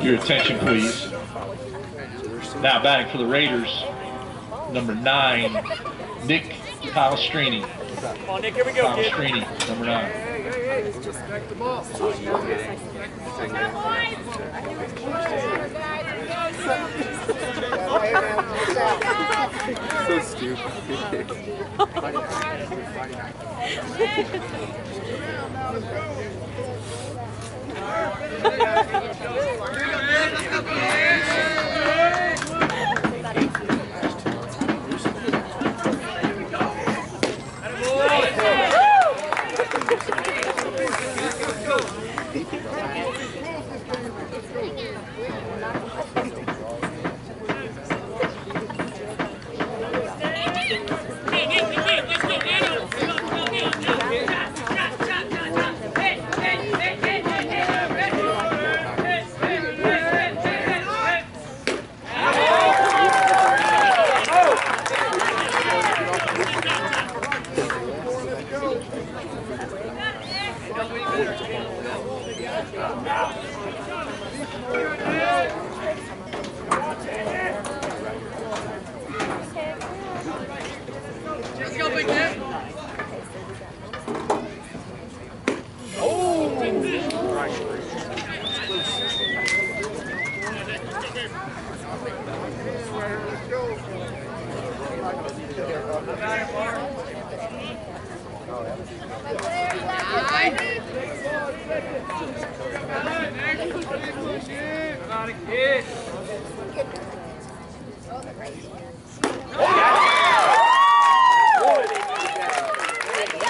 Your attention, please. Now batting for the Raiders, number nine, Nick Palestrini. Come on, Nick, here we go, kid. Palestrini, number nine. So stupid.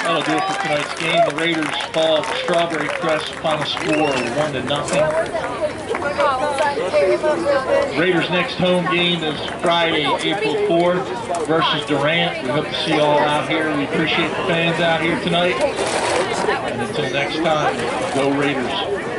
That'll do it for tonight's game. The Raiders fall to Strawberry Crest, final score one to nothing. Raiders' next home game is Friday, April 4th versus Durant. We hope to see you all out here. We appreciate the fans out here tonight. And until next time, go Raiders.